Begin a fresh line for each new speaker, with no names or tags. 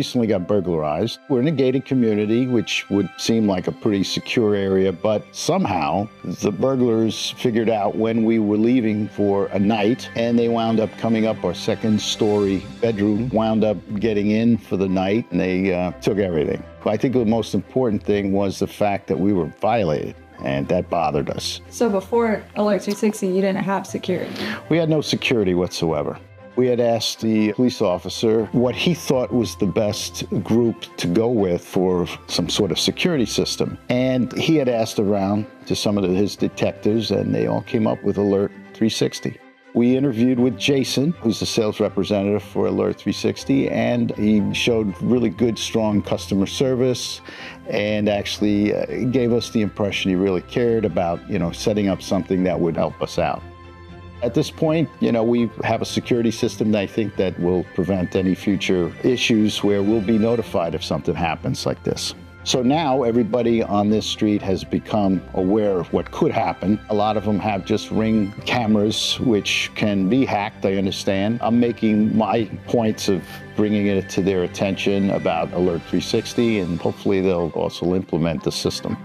recently got burglarized. We're in a gated community, which would seem like a pretty secure area, but somehow the burglars figured out when we were leaving for a night and they wound up coming up our second story bedroom, wound up getting in for the night, and they uh, took everything. I think the most important thing was the fact that we were violated and that bothered us.
So before Alert 360, you didn't have security?
We had no security whatsoever. We had asked the police officer what he thought was the best group to go with for some sort of security system. And he had asked around to some of his detectives, and they all came up with Alert 360. We interviewed with Jason, who's the sales representative for Alert 360, and he showed really good, strong customer service and actually uh, gave us the impression he really cared about, you know, setting up something that would help us out. At this point, you know, we have a security system that I think that will prevent any future issues where we'll be notified if something happens like this. So now everybody on this street has become aware of what could happen. A lot of them have just ring cameras, which can be hacked, I understand. I'm making my points of bringing it to their attention about Alert 360, and hopefully they'll also implement the system.